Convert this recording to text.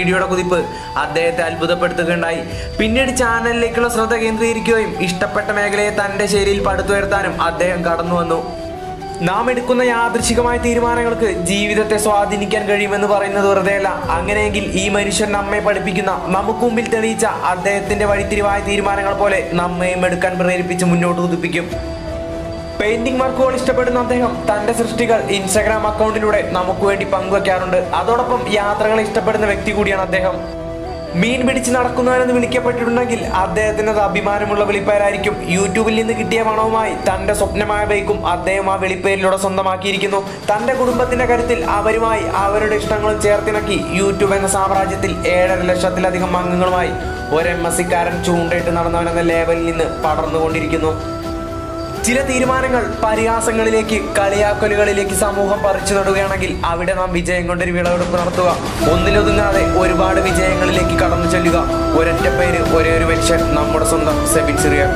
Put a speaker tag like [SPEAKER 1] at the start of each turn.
[SPEAKER 1] വീഡിയോയുടെ കുതിപ്പ് അദ്ദേഹത്തെ അത്ഭുതപ്പെടുത്തുകയുണ്ടായി. പിന്നീട് ചാനലിലേക്കുള്ള ശ്രദ്ധ കേന്ദ്രീകരിക്കുകയും ഇഷ്ടപ്പെട്ട മേഖലയെ തന്റെ ശൈലിയിൽ പടുത്തുയർത്താനും അദ്ദേഹം കടന്നു വന്നു. നാം എടുക്കുന്ന യാദൃശികമായ തീരുമാനങ്ങൾക്ക് ജീവിതത്തെ സ്വാധീനിക്കാൻ കഴിയുമെന്ന് പറയുന്നത് വെറുതെയല്ല. അങ്ങനെയെങ്കിൽ ഈ മനുഷ്യൻ നമ്മെ പഠിപ്പിക്കുന്ന നമുക്ക് മുമ്പിൽ തെളിയിച്ച അദ്ദേഹത്തിന്റെ വഴിത്തിരിവായ തീരുമാനങ്ങൾ പോലെ നമ്മയും എടുക്കാൻ പ്രേരിപ്പിച്ച് മുന്നോട്ട് കുതിപ്പിക്കും. പെയിന്റിംഗ് വർക്കുകൾ ഇഷ്ടപ്പെടുന്ന അദ്ദേഹം തന്റെ സൃഷ്ടികൾ ഇൻസ്റ്റാഗ്രാം അക്കൗണ്ടിലൂടെ നമുക്ക് വേണ്ടി പങ്കുവെക്കാറുണ്ട്. അതോടൊപ്പം യാത്രകൾ ഇഷ്ടപ്പെടുന്ന വ്യക്തി കൂടിയാണ് അദ്ദേഹം. മീൻ പിടിച്ച് നടക്കുന്നവനെന്ന് വിളിക്കപ്പെട്ടിട്ടുണ്ടെങ്കിൽ അദ്ദേഹത്തിന് അത് അഭിമാനമുള്ള വിളിപ്പേരായിരിക്കും. യൂട്യൂബിൽ നിന്ന് കിട്ടിയ പണവുമായി തന്റെ സ്വപ്നമായ ബൈക്കും അദ്ദേഹം ആ വിളിപ്പേരിലൂടെ സ്വന്തമാക്കിയിരിക്കുന്നു. തന്റെ കുടുംബത്തിന്റെ കരുത്തിൽ അവരുമായി അവരുടെ ഇഷ്ടങ്ങളും ചേർത്തിണക്കി യൂട്യൂബ് എന്ന സാമ്രാജ്യത്തിൽ ഏഴര ലക്ഷത്തിലധികം അംഗങ്ങളുമായി ഒരു എം എസ് സിക്കാരൻ ചൂണ്ടയിട്ട് നടന്നവനെന്ന ലേബലിൽ നിന്ന് പടർന്നുകൊണ്ടിരിക്കുന്നു. ചില തീരുമാനങ്ങൾ പരിഹാസങ്ങളിലേക്ക് കളിയാക്കലുകളിലേക്ക് സമൂഹം പറിച്ചു നടുകയാണെങ്കിൽ അവിടെ നാം വിജയം കൊണ്ടൊരു വിളവെടുപ്പ് നടത്തുക. ഒന്നിലൊതുങ്ങാതെ ഒരുപാട് വിജയങ്ങളിലേക്ക് കടന്നു ചെല്ലുക. ഒരൊറ്റ പേര് ഒരേ ഒരു മനുഷ്യൻ നമ്മുടെ സ്വന്തം സെബിൻ സിറിയൻ.